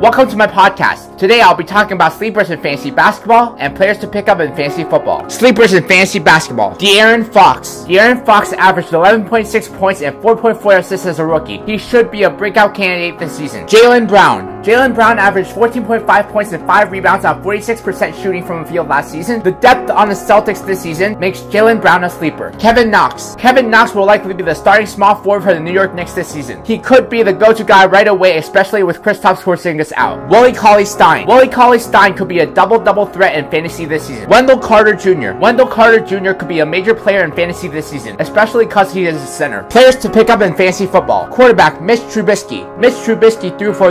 Welcome to my podcast. Today I'll be talking about sleepers in fantasy basketball and players to pick up in fantasy football. Sleepers in fantasy basketball. De'Aaron Fox. De'Aaron Fox averaged 11.6 points and 4.4 assists as a rookie. He should be a breakout candidate this season. Jaylen Brown. Jaylen Brown averaged 14.5 points and 5 rebounds on 46% shooting from the field last season. The depth on the Celtics this season makes Jaylen Brown a sleeper. Kevin Knox. Kevin Knox will likely be the starting small forward for the New York Knicks this season. He could be the go-to guy right away, especially with Kristaps Porzingis out. Willie Cauley Stein. Willie Cauley Stein could be a double-double threat in fantasy this season. Wendell Carter Jr. Wendell Carter Jr. could be a major player in fantasy this season, especially because he is a center. Players to pick up in fantasy football. Quarterback Mitch Trubisky. Mitch Trubisky threw for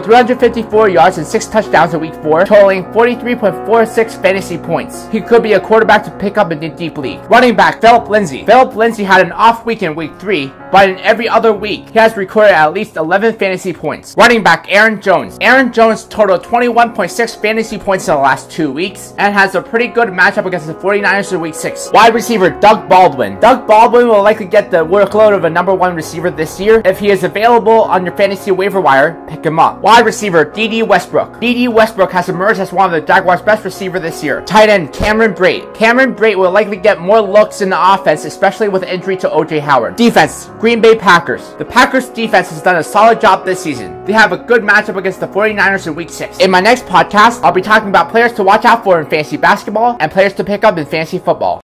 354 yards and 6 touchdowns in week 4, totaling 43.46 fantasy points. He could be a quarterback to pick up in the deep league. Running back Phillip Lindsay. Phillip Lindsay had an off week in week 3, but in every other week, he has recorded at least 11 fantasy points. Running back Aaron Jones. Aaron Jones totaled 21.6 fantasy points in the last two weeks and has a pretty good matchup against the 49ers in week 6. Wide receiver Doug Baldwin. Doug Baldwin will likely get the workload of a number one receiver this year. If he is available on your fantasy waiver wire, pick him up. Wide receiver Dede Westbrook. Dede Westbrook has emerged as one of the Jaguars' best receiver this year. Tight end Cameron Brate. Cameron Brate will likely get more looks in the offense, especially with injury to OJ Howard. Defense Green Bay Packers. The Packers defense has done a solid job this season. They have a good matchup against the 49ers in week 6. In my next podcast, I'll be talking about players to watch out for in fantasy basketball and players to pick up in fantasy football.